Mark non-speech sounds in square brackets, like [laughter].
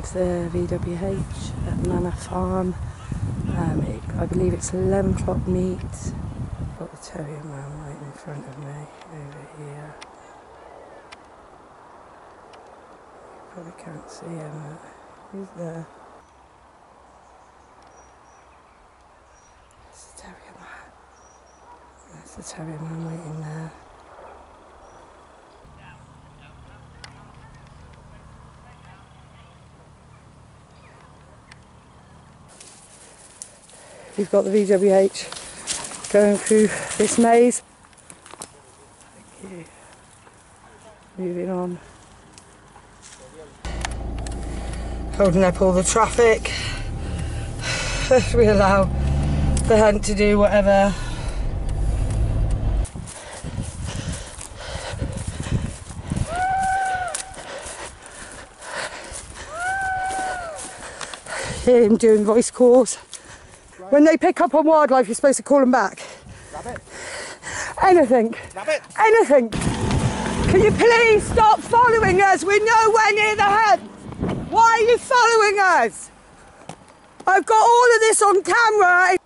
with the VWH at Manor Farm. Um, it, I believe it's 11 o'clock meet. Got the Terrier man right in front of me over here. Probably can't see him. He's there. That's the Terrier man. That's the Terrier man waiting there. We've got the VWH going through this maze. Moving on. Holding up all the traffic. [sighs] we allow the hunt to do whatever. Him doing voice calls. When they pick up on wildlife, you're supposed to call them back. Rabbit. Anything. Rabbit. Anything. Can you please stop following us? We're nowhere near the hunt. Why are you following us? I've got all of this on camera.